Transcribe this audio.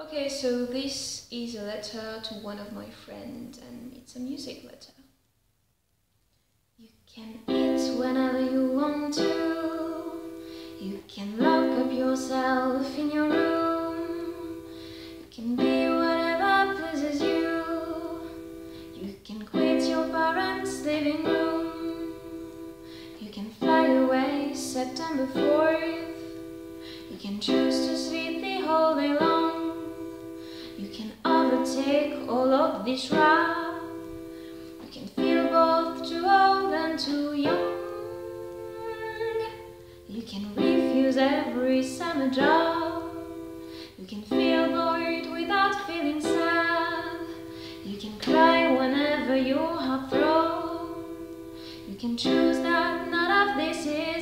Okay, so this is a letter to one of my friends, and it's a music letter. You can eat whenever you want to. You can lock up yourself in your room. You can be whatever pleases you. You can quit your parents' living room. You can fly away September 4th. You can choose to sleep the whole day long. You overtake all of this rap. You can feel both too old and too young. You can refuse every summer job. You can feel bored without feeling sad. You can cry whenever your heart throws. You can choose that none of this is.